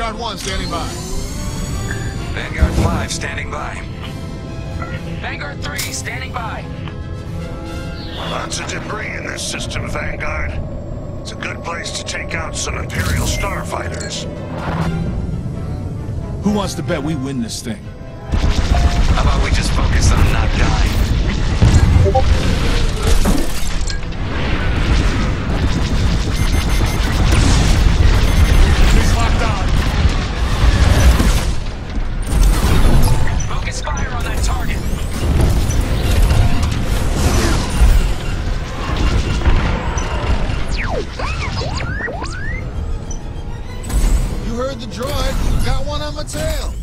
Vanguard 1 standing by. Vanguard 5 standing by. Vanguard 3, standing by. Lots of debris in this system, Vanguard. It's a good place to take out some Imperial starfighters. Who wants to bet we win this thing? How about we just focus on not dying? Focus fire on that target. You heard the droid. Got one on my tail.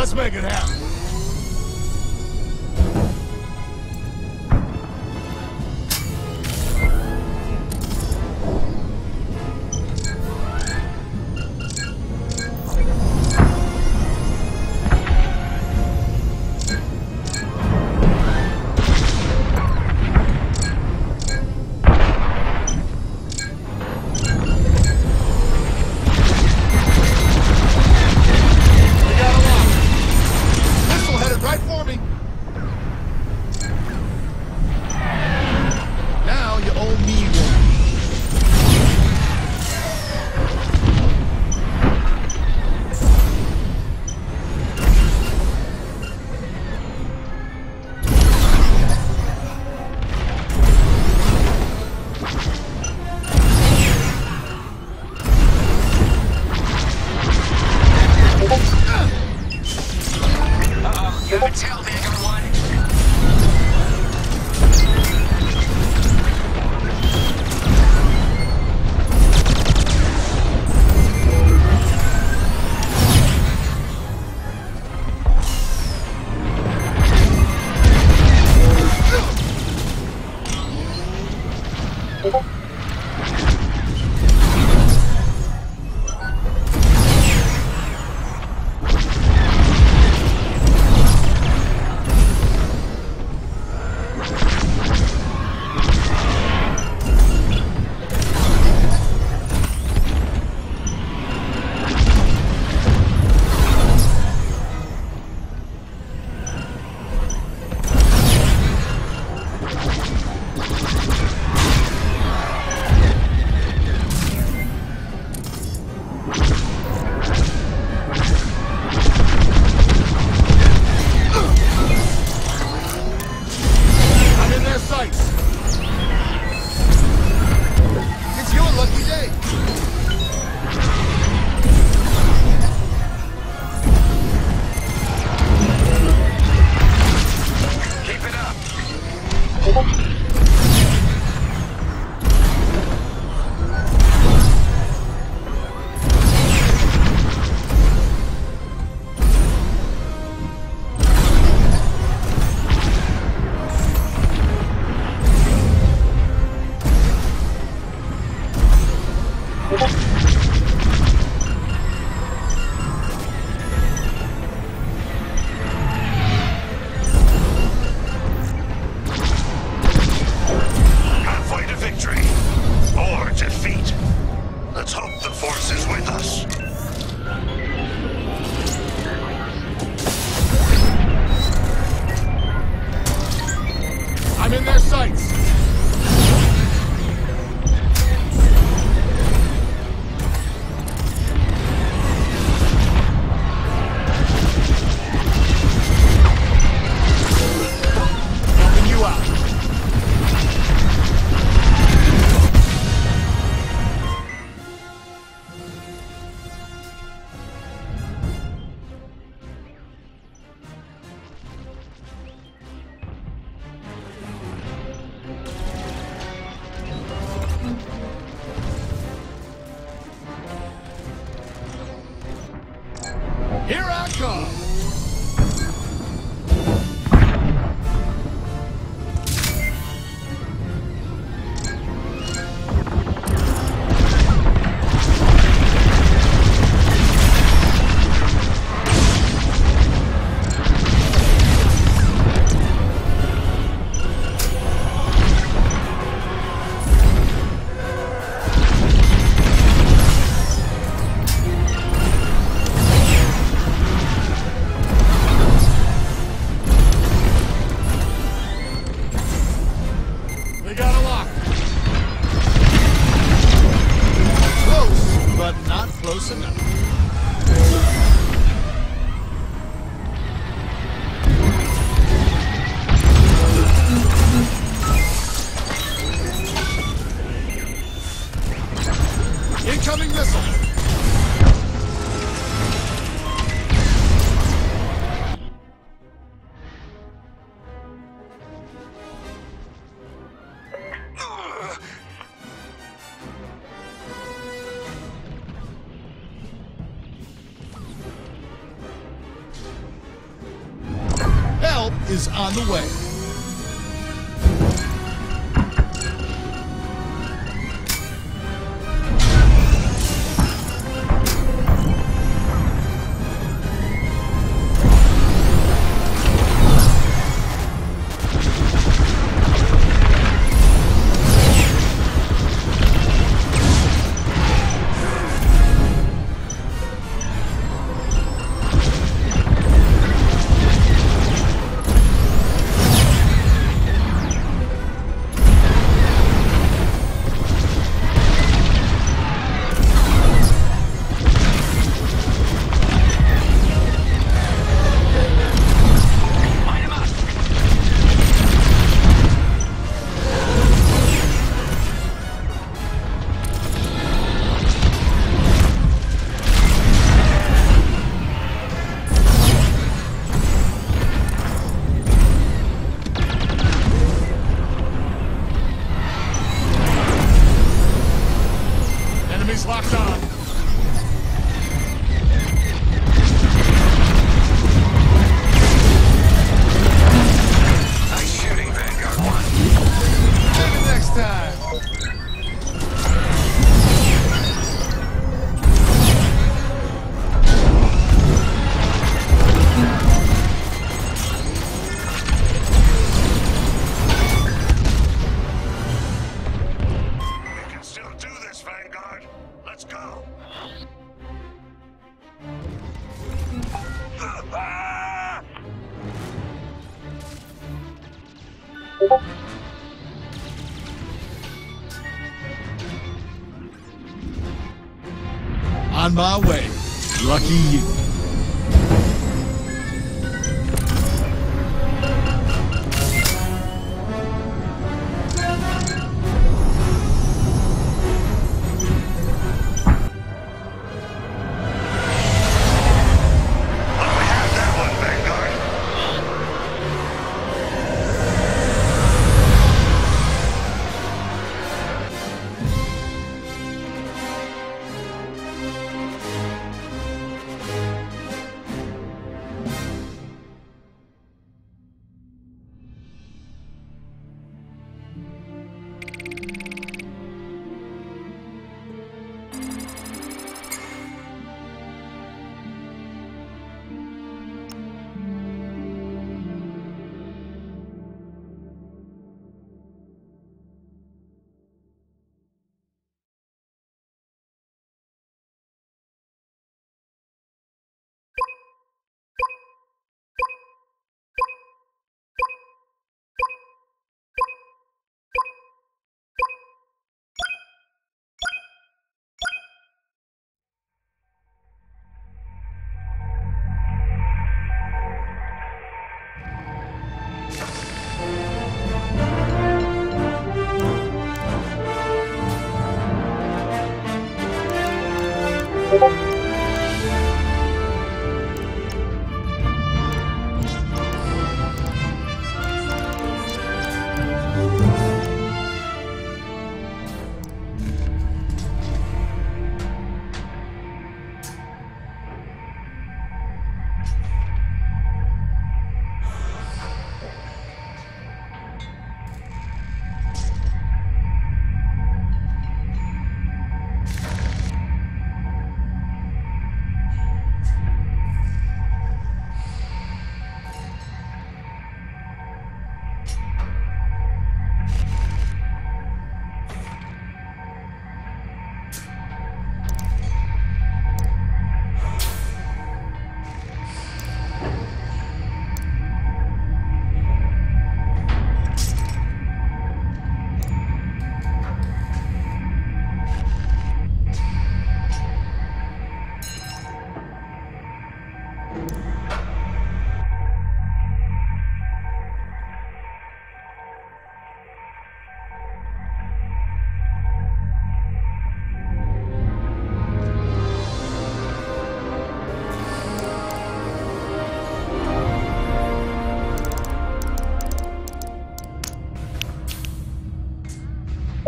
Let's make it happen. On my way. Lucky you.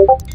you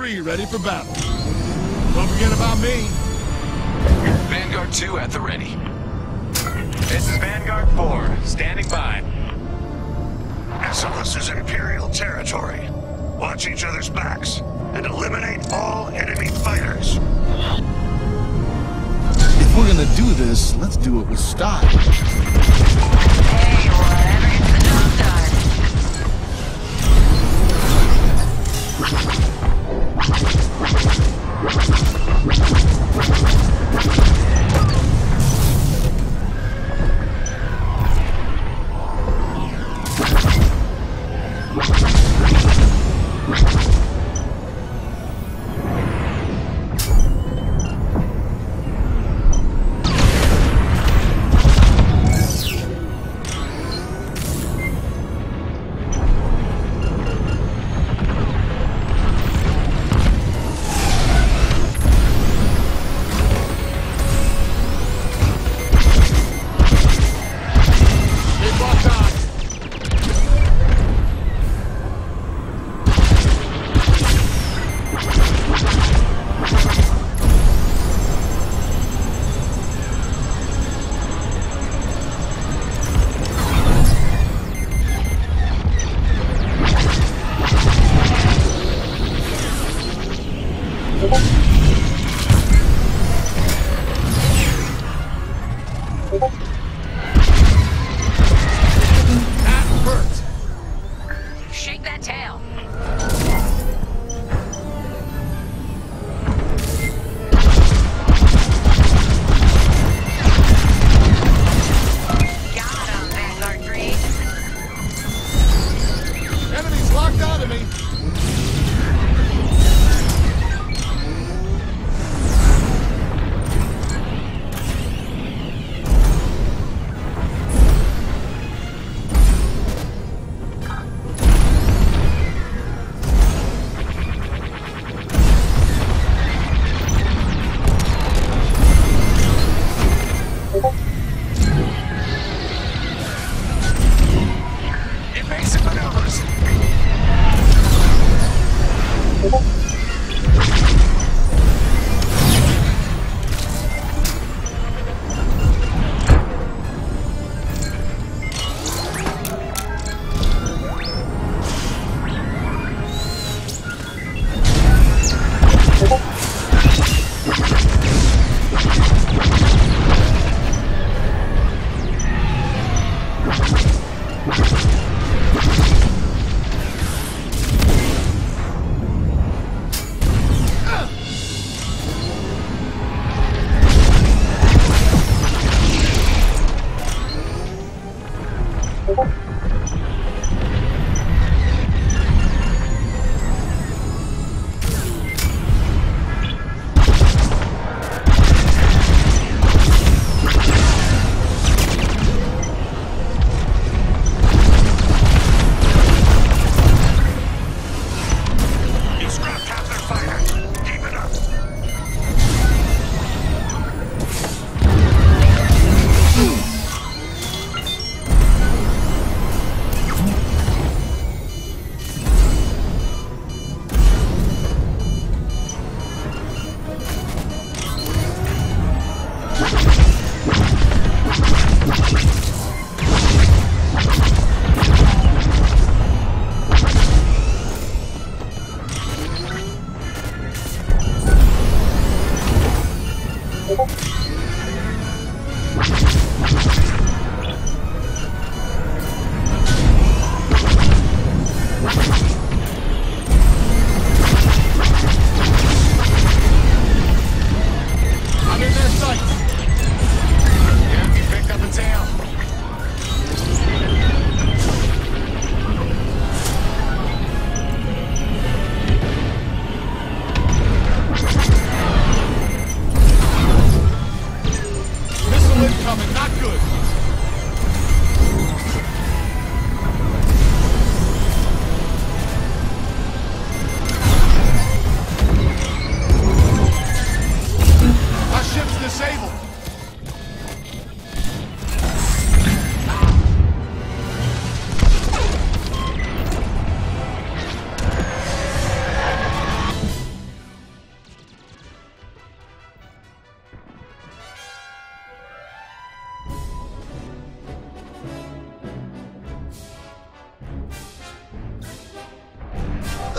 3 ready for battle. Don't forget about me. Vanguard 2 at the ready. This is Vanguard 4, standing by. So this is Imperial territory. Watch each other's backs and eliminate all enemy fighters. If we're gonna do this, let's do it with style. Hey, whatever gets the job done. Keep locked on. That hurt. Shake that tail. Got him, Vanguard 3. Enemy's locked onto me. Evasive maneuvers.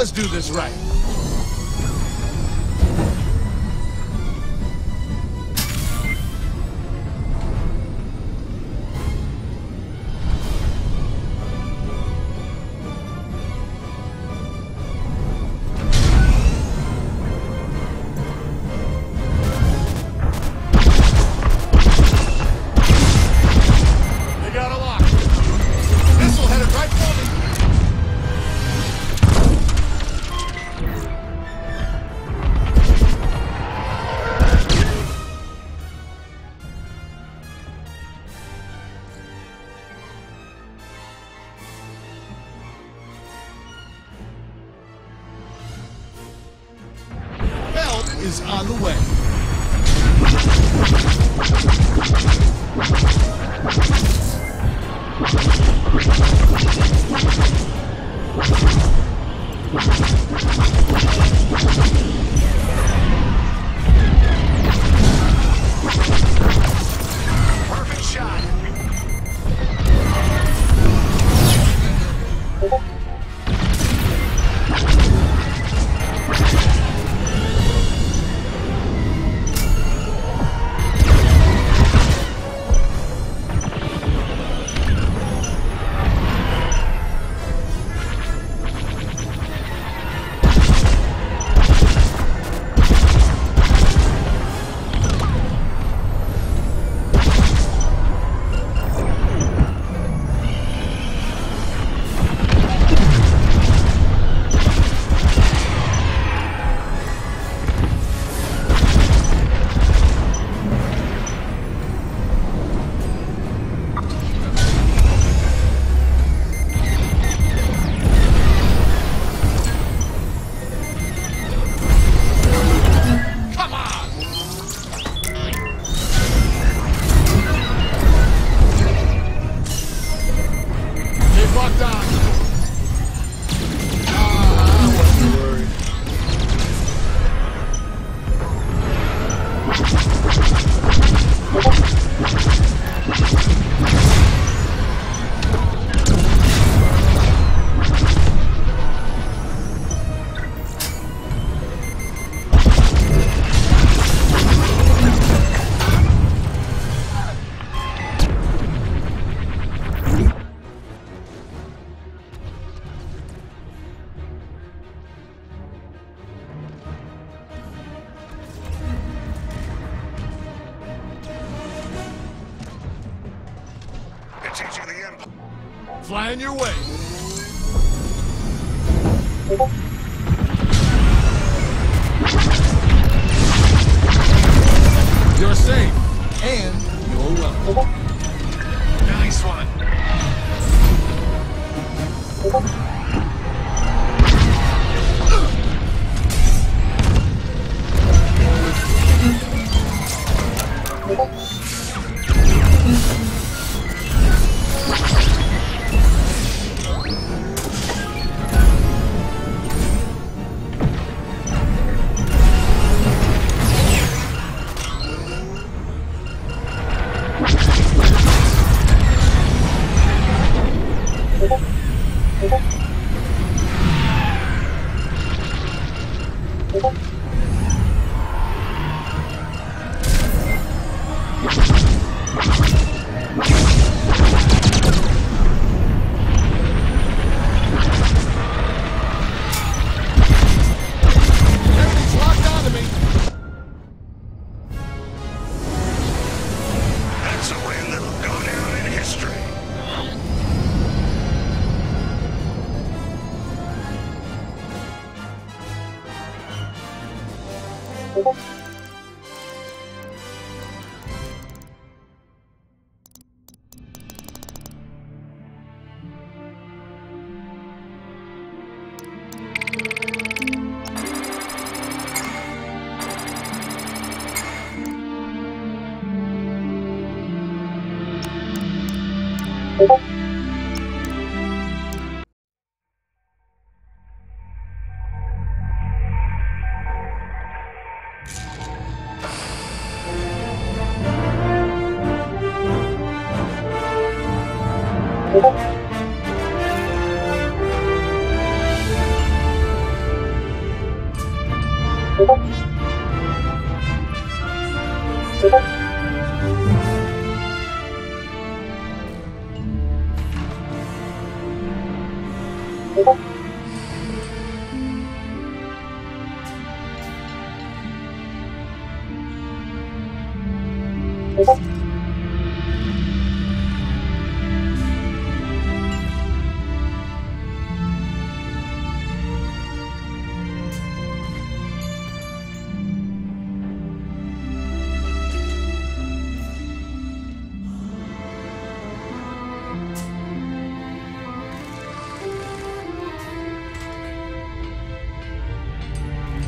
Let's do this right.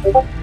不会。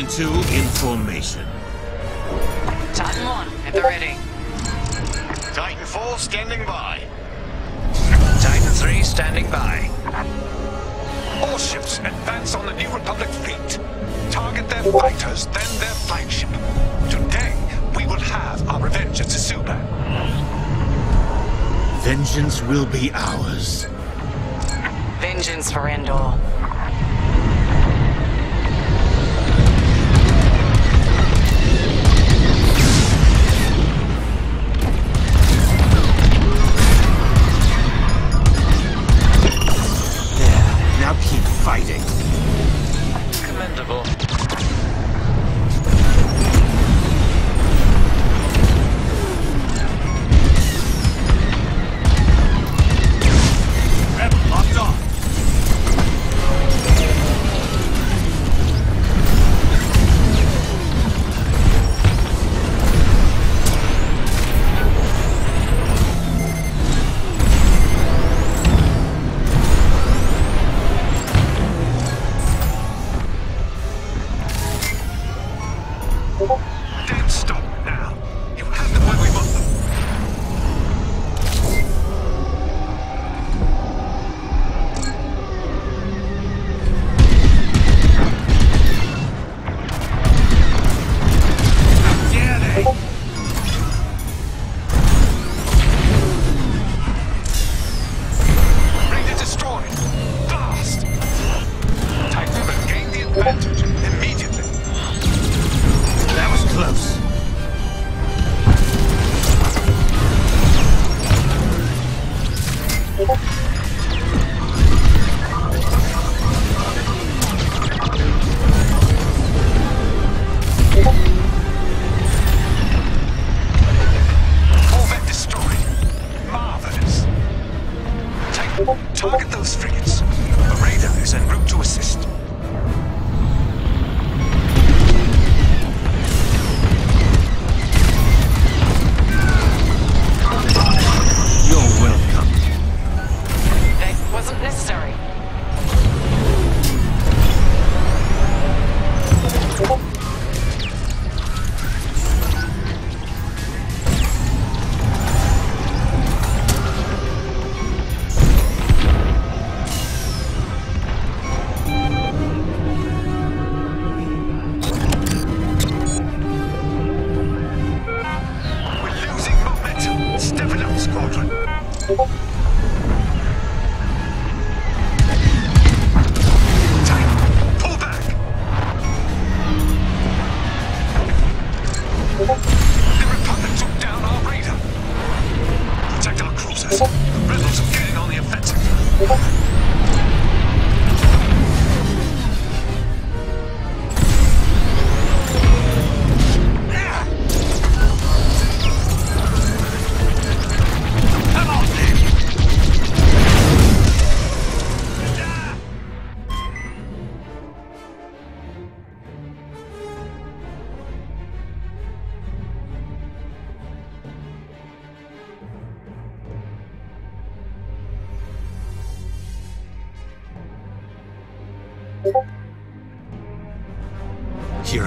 Titan 2 in formation. Titan 1 at the ready. Titan 4 standing by. Titan 3 standing by. All ships advance on the New Republic fleet. Target their fighters, then their flagship. Today, we will have our revenge at Tsuba. Vengeance will be ours. Vengeance for Endor.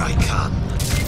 I come.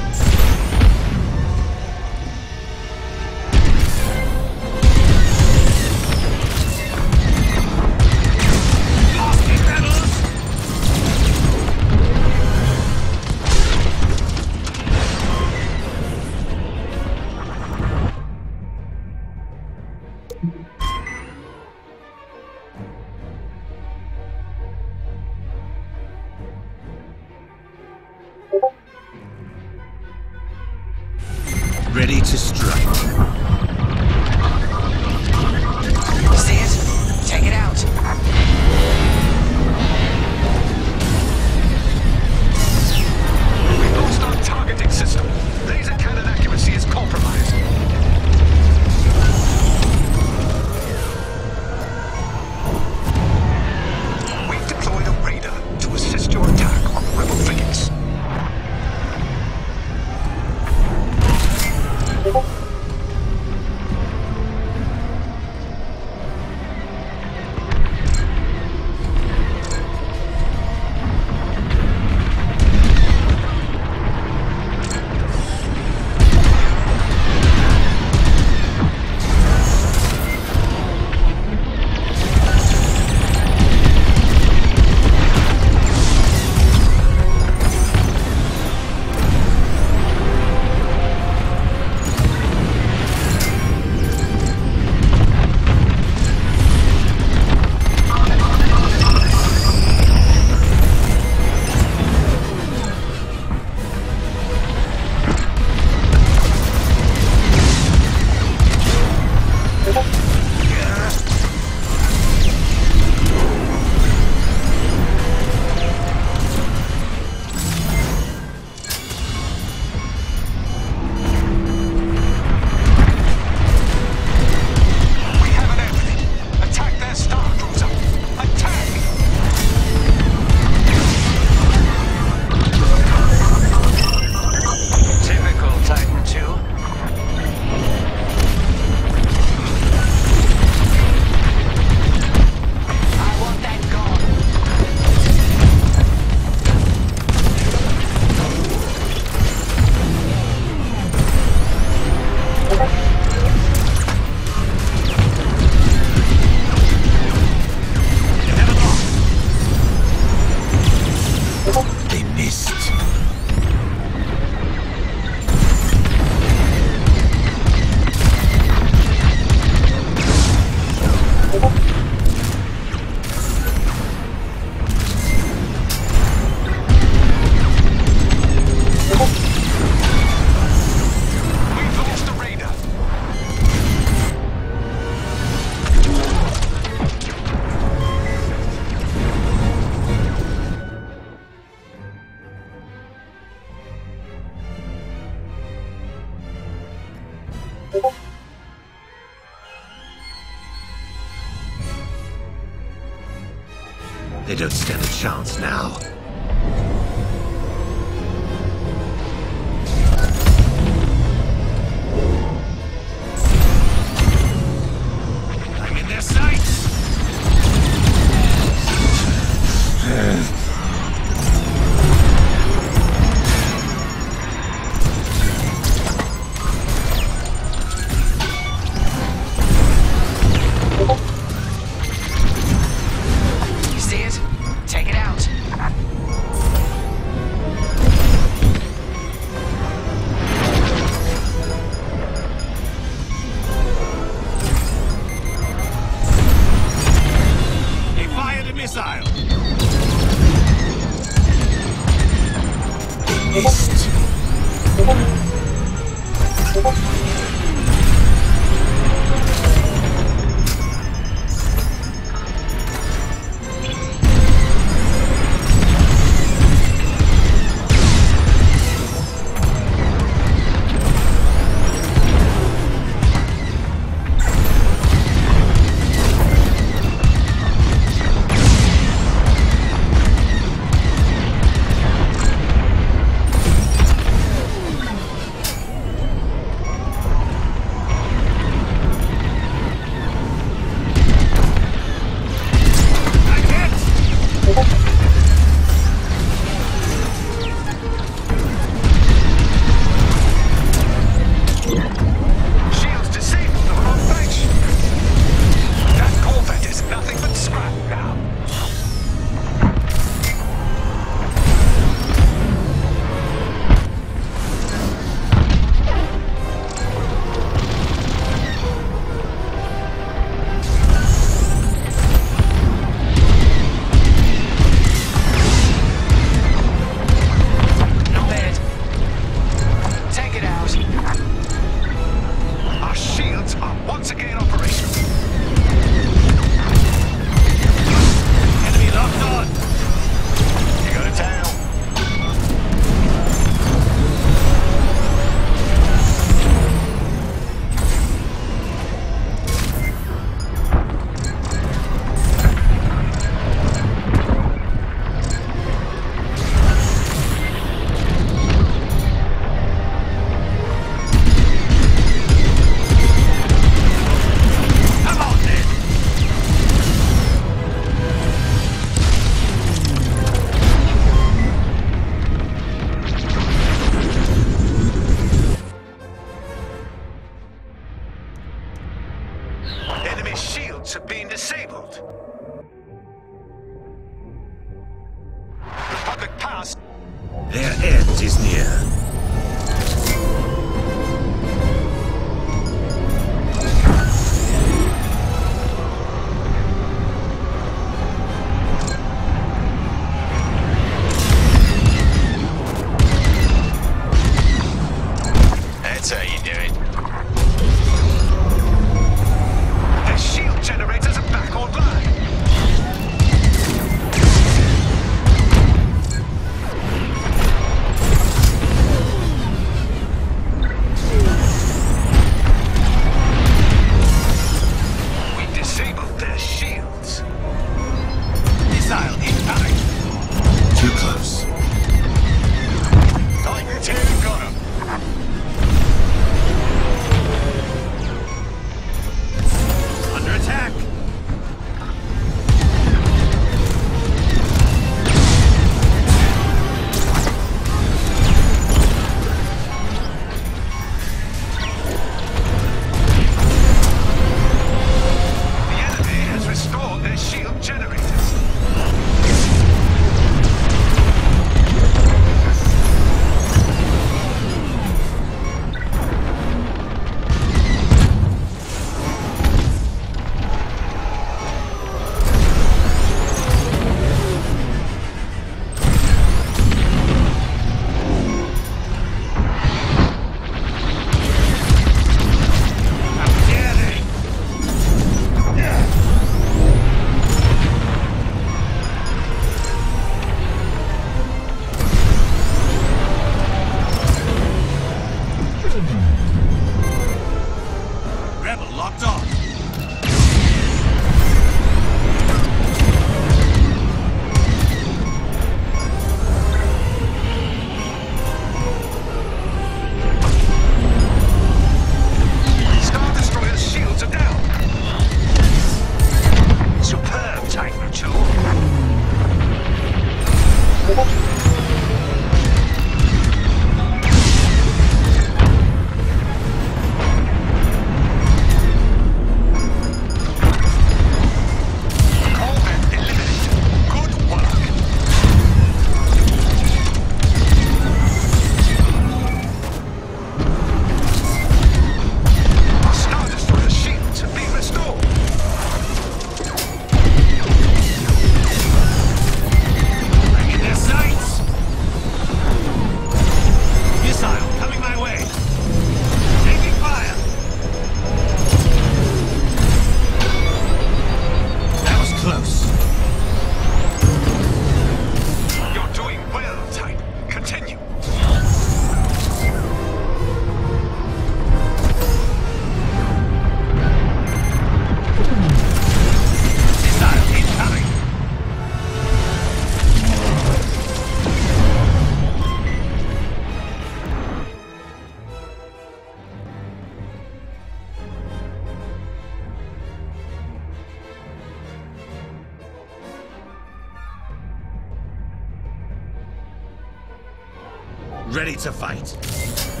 Ready to fight.